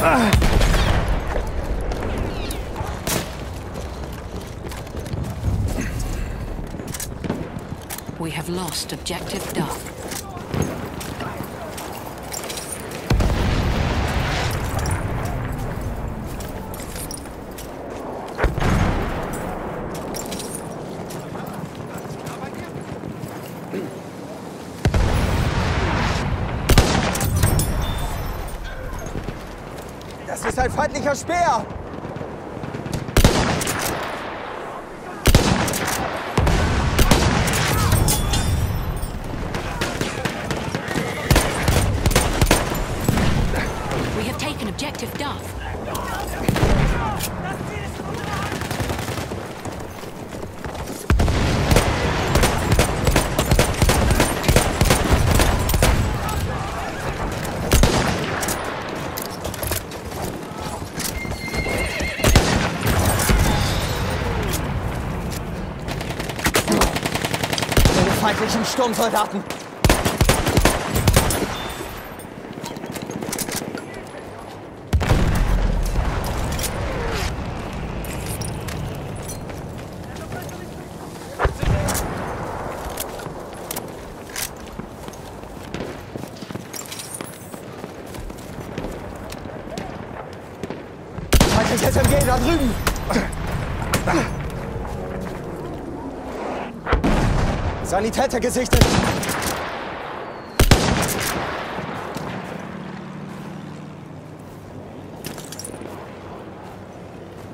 We have lost objective Duff. Das ist ein feindlicher Speer! We have taken objective Duff. Meine feindlichen Sturmsoldaten! Feindliches SMG da drüben! Sanitäter gesichtet!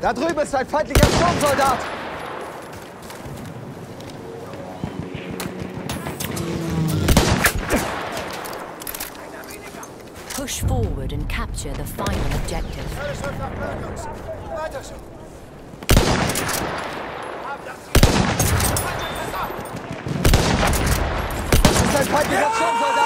Da drüben ist ein feindlicher Sturmsoldat! Push forward and capture the final objective. Weiter so. 你要创